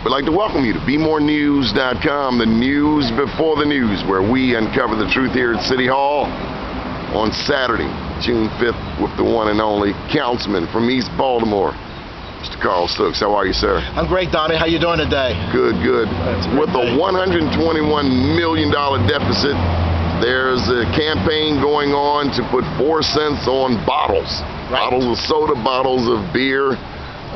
We'd like to welcome you to BmoreNews.com, the news before the news, where we uncover the truth here at City Hall on Saturday, June 5th, with the one and only councilman from East Baltimore, Mr. Carl Stokes. How are you, sir? I'm great, Doni. How you doing today? Good, good. A With a $121 million deficit, there's a campaign going on to put four cents on bottles. Right. Bottles of soda, bottles of beer.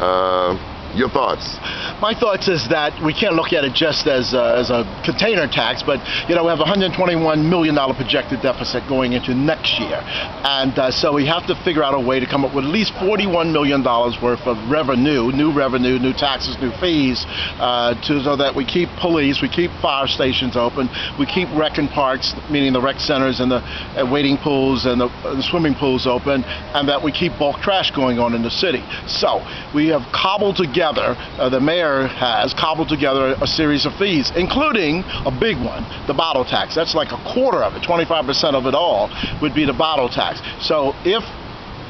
Uh, your thoughts? My thoughts is that we can't look at it just as a, as a container tax, but you know we have a 121 million dollar projected deficit going into next year, and uh, so we have to figure out a way to come up with at least 41 million dollars worth of revenue, new revenue, new taxes, new fees, uh, to so that we keep police, we keep fire stations open, we keep rec and parks, meaning the rec centers and the uh, waiting pools and the, uh, the swimming pools open, and that we keep bulk trash going on in the city. So we have cobbled together, uh, the mayor has cobbled together a series of fees, including a big one, the bottle tax. That's like a quarter of it, 25% of it all would be the bottle tax. So if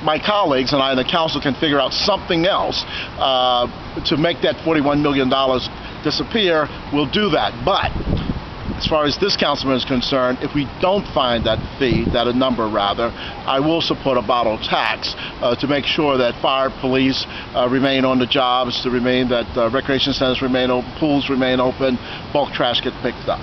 my colleagues and I and the council can figure out something else uh, to make that $41 million disappear, we'll do that. But as far as this councilman is concerned, if we don't find that fee, that a number rather, I will support a bottle tax uh, to make sure that fire, police uh, remain on the jobs, to remain that uh, recreation centers remain open, pools remain open, bulk trash get picked up.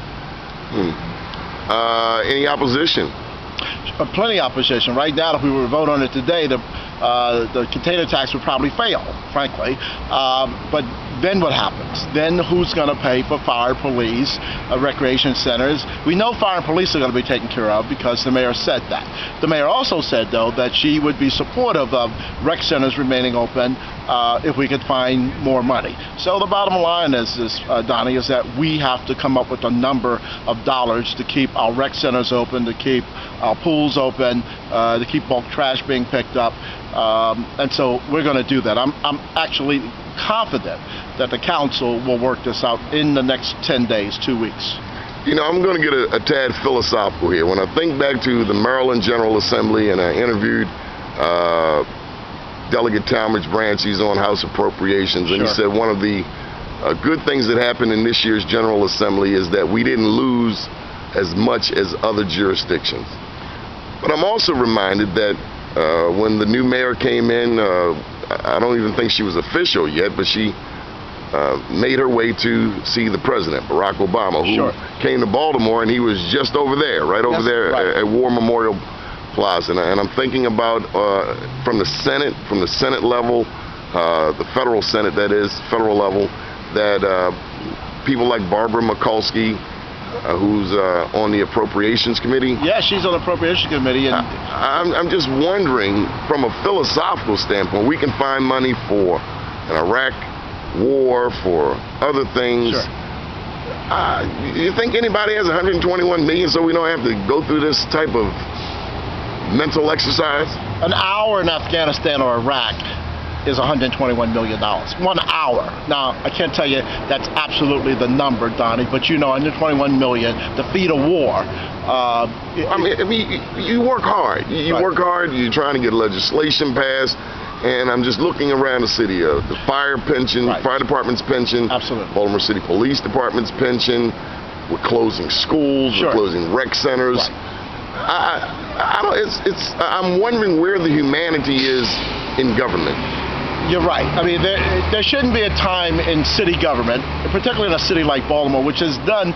Uh, any opposition? Uh, plenty of opposition. Right now, if we were to vote on it today, the uh, the container tax would probably fail, frankly. Um, but then what happens? Then who's going to pay for fire, police, uh, recreation centers? We know fire and police are going to be taken care of because the mayor said that. The mayor also said, though, that she would be supportive of rec centers remaining open uh, if we could find more money. So the bottom line is, is uh, Doni, is that we have to come up with a number of dollars to keep our rec centers open, to keep our pools open, uh, to keep bulk trash being picked up. Um, and so we're going to do that. I'm, I'm actually confident that the council will work this out in the next 10 days, two weeks. You know, I'm going to get a, a tad philosophical here. When I think back to the Maryland General Assembly and I interviewed uh, Delegate Talmadge Branch, he's on House Appropriations, and he said one of the uh, good things that happened in this year's General Assembly is that we didn't lose as much as other jurisdictions. But I'm also reminded that uh, when the new mayor came in, uh, I don't even think she was official yet, but she uh, made her way to see the president, Barack Obama, who Sure. came to Baltimore, and he was just over there, right over Yes, there right. at, at War Memorial Plaza. And, I- and I'm thinking about uh, from the Senate, from the Senate level, uh, the federal Senate, that is, federal level, that uh, people like Barbara Mikulski, uh, who's uh, on the Appropriations Committee, Yeah, she's on the appropriation committee, and I'm, I'm just wondering, from a philosophical standpoint, we can find money for an Iraq war, for other things. Sure. Uh, you think anybody has 121 million so we don't have to go through this type of mental exercise? an hour in Afghanistan or Iraq is 121 million dollars. One hour. Now, I can't tell you that's absolutely the number, Doni, but you know, 121 million to feed a war. Uh, I mean, I mean, you- work hard. You you Right. work hard. You're trying to get legislation passed, and I'm just looking around the city. of the fire pension, Right. fire department's pension, Absolutely. Baltimore City Police Department's pension. We're closing schools. Sure. We're closing rec centers. Right. I, I don't. It's, it's. I'm wondering where the humanity is in government. You're right. I mean, there, there shouldn't be a time in city government, particularly in a city like Baltimore, which has done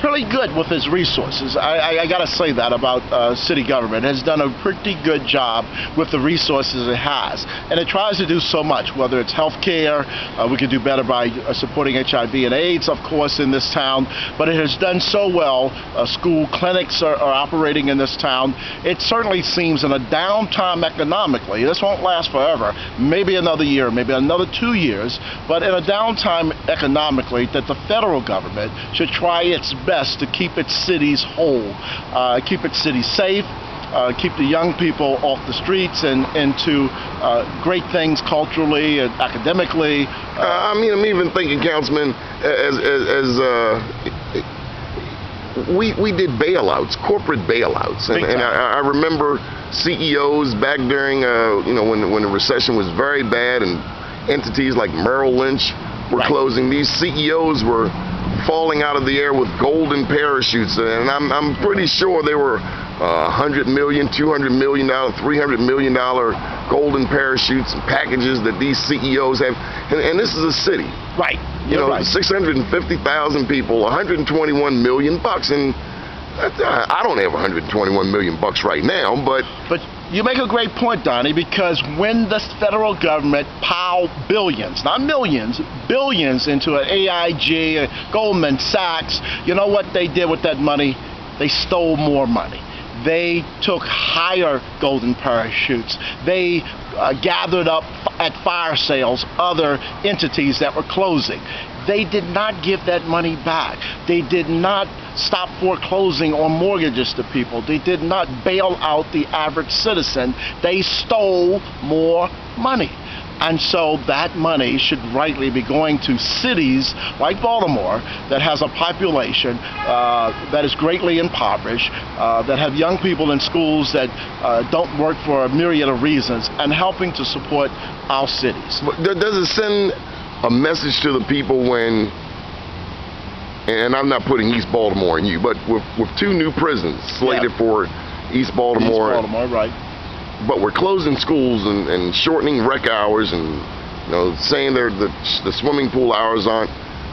pretty good with its resources. I, I, I got to say that about uh, city government. It has done a pretty good job with the resources it has. And it tries to do so much, whether it's health care, uh, we could do better by uh, supporting HIV and AIDS, of course, in this town, but it has done so well. Uh, school clinics are, are operating in this town. It certainly seems in a downtime economically, this won't last forever, maybe another year, maybe another two years, but in a downtime economically, that the federal government should try its best to keep its cities whole, uh, keep its cities safe, uh, keep the young people off the streets and into uh, great things culturally and academically. Uh, Uh, I mean, I'm even thinking, Councilman, as as, as uh, we we did bailouts, corporate bailouts, and, and. I, I remember CEOs back during uh, you know when when the recession was very bad, and entities like Merrill Lynch were Right. closing. These CEOs were falling out of the air with golden parachutes, and I'm, I'm pretty sure they were uh, 100 million, 200 million dollar, 300 million dollar golden parachutes and packages that these CEOs have. And, and this is a city. Right. You You're know, right. 650,000 people, 121 million bucks, and I I don't have 121 million bucks right now, but But you make a great point, Doni, because when the federal government piled billions, not millions, billions into an AIG, a Goldman Sachs, you know what they did with that money? They stole more money. They took higher golden parachutes. They uh, gathered up at fire sales other entities that were closing. They did not give that money back. They did not stop foreclosing on mortgages to people. They did not bail out the average citizen. They stole more money. And so that money should rightly be going to cities like Baltimore that has a population uh, that is greatly impoverished, uh, that have young people in schools that uh, don't work for a myriad of reasons, and helping to support our cities. But does it send a message to the people when, and I'm not putting East Baltimore in you, but with, with two new prisons slated Yeah. for East Baltimore, East Baltimore, right? but we're closing schools and, and shortening rec hours and you know saying they're, the the swimming pool hours aren't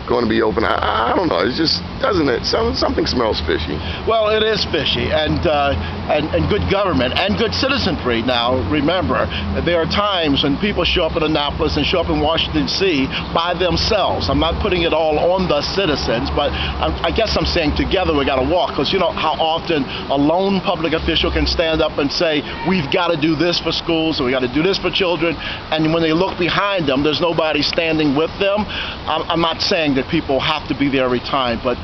going to be open. I, I don't know. It's just doesn't it? Some, something smells fishy. Well, it is fishy, and, uh, and and good government and good citizenry. Now, remember, there are times when people show up in Annapolis and show up in Washington D.C. by themselves. I'm not putting it all on the citizens, but I, I guess I'm saying together we got to walk. Because you know how often a lone public official can stand up and say, "We've got to do this for schools, and we got to do this for children," and when they look behind them, there's nobody standing with them. I'm, I'm not saying that people have to be there every time, but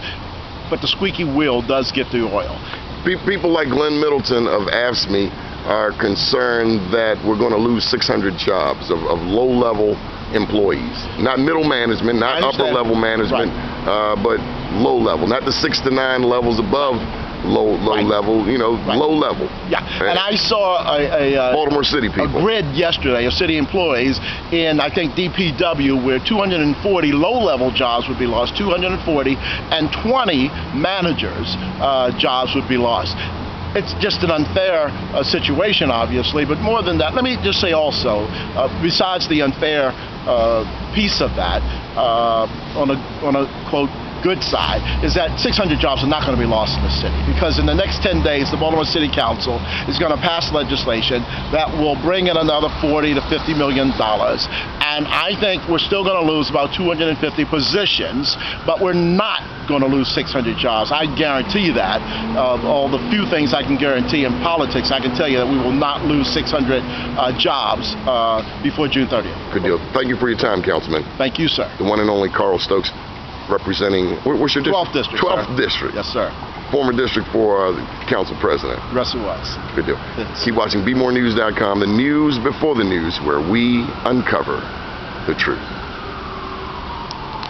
but the squeaky wheel does get the oil. People like Glenn Middleton of AFSCME are concerned that we're going to lose 600 jobs of, of low-level employees, not middle management, not upper-level management, uh, but low level, not the six to nine levels above low low Right. level. You know, Right. low level. Yeah, and I saw a, a, uh, Baltimore City a people. grid yesterday of city employees in I think DPW where 240 low-level jobs would be lost, 240, and 20 managers' uh, jobs would be lost. It's just an unfair uh, situation, obviously, but more than that, let me just say also, uh, besides the unfair uh, piece of that, uh, on a on a quote good side is that 600 jobs are not going to be lost in the city. Because in the next 10 days the Baltimore City Council is going to pass legislation that will bring in another 40 to 50 million dollars. And I think we're still going to lose about 250 positions but we're not going to lose 600 jobs. I guarantee you that. Of all the few things I can guarantee in politics I can tell you that we will not lose 600 uh, jobs uh, before June 30th Good deal. Thank you for your time, Councilman. thank you sir. The one and only Carl Stokes, representing where's your 12th district 12th sir. district. yes sir Former district for uh, council president. Russell West Good deal. Yes. Keep watching BmoreNews.com, the news before the news, where we uncover the truth.